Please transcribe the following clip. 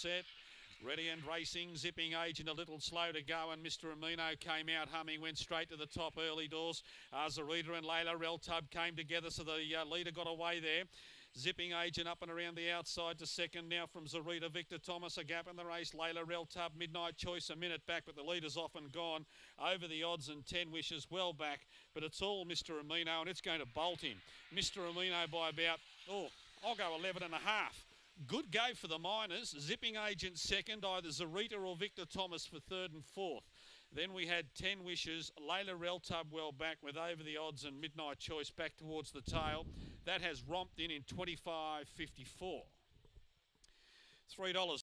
set. Ready and racing, zipping agent a little slow to go, and Mr. Amino came out humming, went straight to the top early doors. Uh, Zarita and Layla Reltub came together, so the uh, leader got away there. Zipping agent up and around the outside to second now from Zarita. Victor Thomas a gap in the race. Layla Reltub, Midnight Choice a minute back, but the leader's off and gone. Over the odds and 10 wishes, well back, but it's all Mr. Amino and it's going to bolt him. Mr. Amino by about, oh, I'll go 11 and a half. Good go for the Miners. Zipping Agent second, either Zarita or Victor Thomas for third and fourth. Then we had 10 wishes. Layla Reltub well back with over the odds and Midnight Choice back towards the tail. That has romped in in 25.54. $3